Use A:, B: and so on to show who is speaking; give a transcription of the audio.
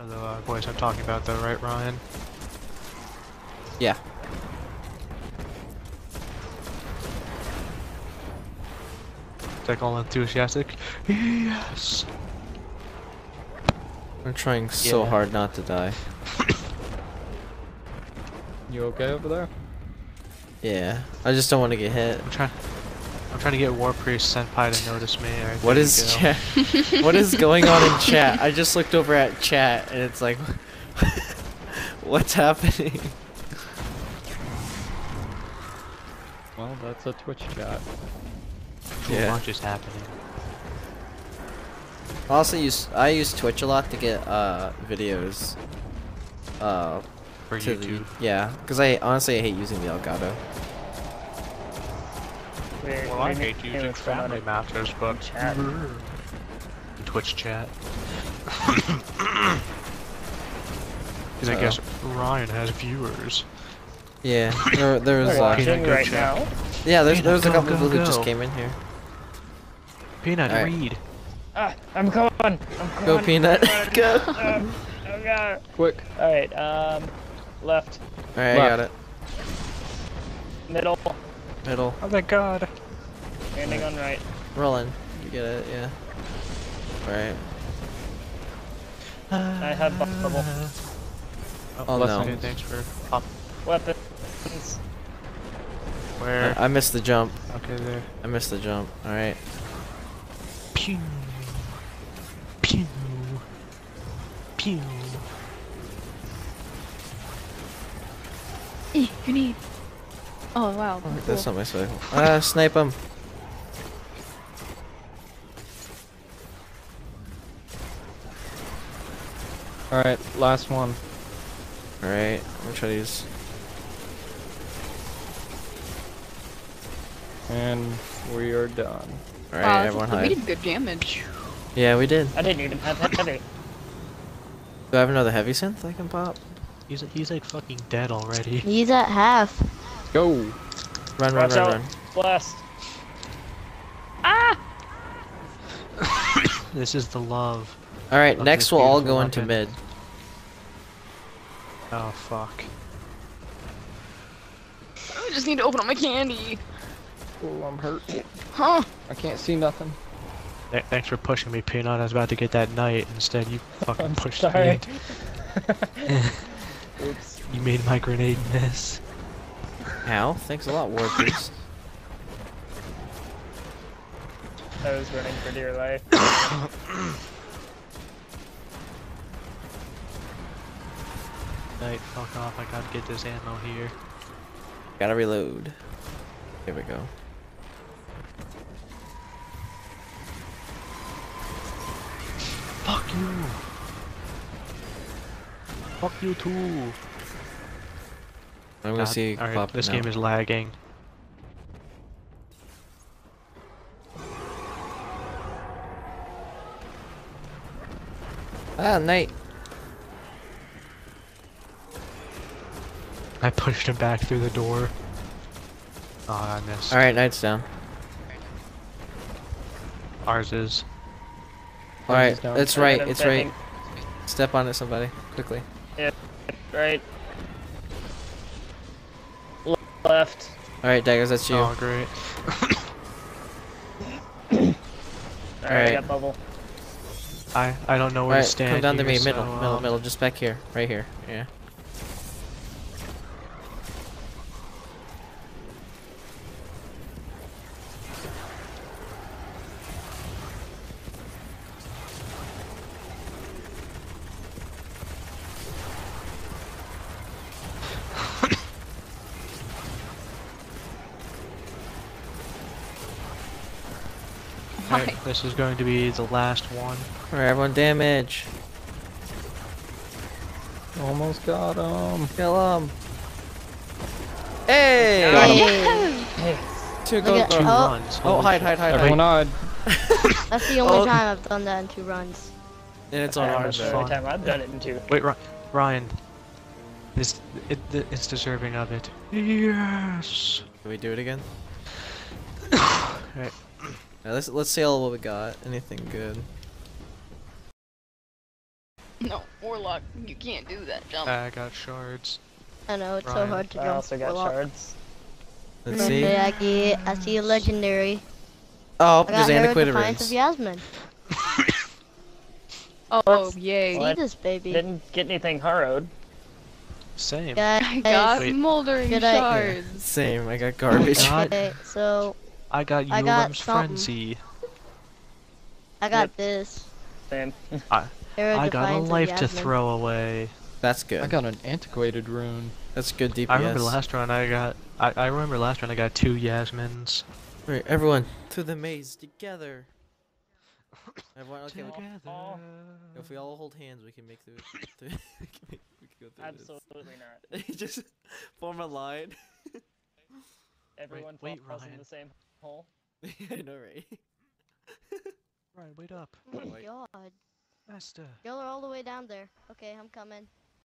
A: You know the uh, voice I'm talking about, though, right, Ryan?
B: Yeah.
A: Like all enthusiastic. Yes.
B: I'm trying so
A: Yeah.
B: hard not to die.
C: You okay over there?
B: Yeah. I just don't want to get hit.
A: I'm trying. I'm trying to get Warpriest Senpai to notice me. Alright,
B: What
A: there
B: is
A: you go.
B: chat? what is going on in chat? I just looked over at chat and it's like, what's happening?
C: Well, that's a Twitch chat.
A: Too
B: Yeah.
A: much is happening.
B: I also use I use Twitch a lot to get uh videos. Uh,
A: For YouTube.
B: the yeah, because I honestly I hate using the Elgato.
D: We're,
A: Well, I hate
D: doing
A: using
D: what's
A: Family
D: in
A: Masters, but
D: chat.
A: Twitch chat. Because I guess Ryan has viewers.
B: Yeah, there there was
D: We're
B: uh,
A: Peanut
D: watching right
A: chat.
D: now.
B: yeah there's
A: Peanut,
B: there was a couple
A: go,
B: people who just came in here.
A: Peanut,
B: Alright.
A: read.
D: Ah, I'm going. I'm
B: Go. Peanut, go.
D: going. Um, oh god.
C: Quick.
D: All right. Um, left,
B: All right, I got it.
D: middle,
B: Middle,
A: Oh my god.
D: landing on right.
B: rolling. You get it, yeah. All right.
D: I have bu- bubble.
B: Oh,
A: less
B: no.
A: Okay, thanks for pop.
D: Weapons.
A: Where?
B: I, I missed the jump.
A: okay, there.
B: I missed the jump. All right.
A: Pew. Pew. Pew.
E: Eh, grenade. Oh wow.
B: Oh,
E: cool.
B: that's not my cycle. Ah, snipe him.
C: Alright, last one.
B: All right. I'm gonna try these.
C: And we are done.
B: All right,
E: wow,
B: everyone
E: we did good damage.
B: Yeah, we did.
D: I didn't even have heavy.
B: Do I have another heavy synth I can pop?
A: He's he's like fucking dead already.
F: He's at half.
C: Go!
B: Run, run,
D: Watch
B: run,
D: out.
B: run.
D: Blast. Ah!
A: this is the love.
B: All right, next we'll all
A: beautiful
B: go into mid.
A: Oh fuck.
E: I just need to open up my candy.
C: Oh, I'm hurt.
E: Huh?
C: I can't see nothing.
A: Th- thanks for pushing me, Peanut. I was about to get that knight. Instead, you fucking
D: I'm
A: pushed
D: sorry.
A: me.
D: Oops.
A: You made my grenade miss.
B: How? Thanks a lot, Warpriest.
D: I was running for dear life.
A: Knight, fuck off. I gotta get this ammo here.
B: Gotta reload. Here we go.
A: Fuck you. Fuck you too.
B: I'm gonna
A: God,
B: see.
A: Alright, this
B: now.
A: game is lagging.
B: Ah, knight.
A: I pushed him back through the door. Oh, I missed.
B: All right, knight's down.
A: Ours is.
B: All right,
C: down.
B: it's right. It's right. Step on it, somebody, quickly.
D: Yeah, Right. Le- Left.
B: All right, daggers, that's you.
A: Oh, great.
D: Alright, I got bubble.
A: I I don't know
B: All
A: where to
B: right,
A: stand.
B: come down to me, middle,
A: so,
B: middle,
A: um,
B: middle, just back here, right here. Yeah.
A: Alright,
E: Why?
A: this is going to be the last one.
B: All right, everyone, damage.
C: Almost got him.
B: Kill him. Hey!
F: Hey,
B: Two
F: Look
B: gold
F: at-
A: Two
B: bar.
F: Oh.
A: runs.
B: Oh, hide, hide, hide,
C: Everyone
B: hide.
C: hide.
F: that's the only
B: Oh.
F: time I've done that in two runs.
B: And it's on
D: That
B: our
D: was the only time I've done it in two.
A: Wait, Ryan. This it, it, it's deserving of it. Yes.
B: Can we do it again?
A: Alright.
B: Now let's let's see all what we got. Anything good?
E: No, Warlock, you can't do that jump.
A: I got shards.
F: I know it's so hard to jump.
D: I
F: jump.
D: also got
F: Warlock.
D: shards.
B: Let's see.
F: I get. I see a legendary.
B: Oh,
F: I got
B: there's
F: Herald
B: antiquated
F: Defiance
B: rings.
F: of Yasmin.
E: oh, yay.
F: See this baby.
D: Didn't get anything harrowed.
A: Same.
F: Guys,
E: I got
A: Wait.
E: moldering
F: Good idea.
E: shards.
B: Same. I got oh garbage.
A: God.
F: Okay, so
A: I got
F: I got
A: Elulim's
F: something.
A: Frenzy.
F: I got
D: Yep.
F: this.
D: Same.
F: Herald
A: I got a life to throw away.
B: That's good.
C: I got an antiquated rune.
B: That's good DPS.
A: I remember last run I got. I, I remember last run I got two Yasmins.
B: Alright, everyone to the maze together. Everyone, okay. well,
D: Oh.
B: If we all hold hands, we can make through. through we, can make, we can go through
D: Absolutely not.
B: Just form a line.
D: Everyone
A: wait,
D: falls in
A: Ryan.
D: the same hole.
B: I know, right?
A: Right, wait up.
F: Oh my
B: Wait.
F: god.
A: Master.
F: Y'all are all the way down there. Okay, I'm coming.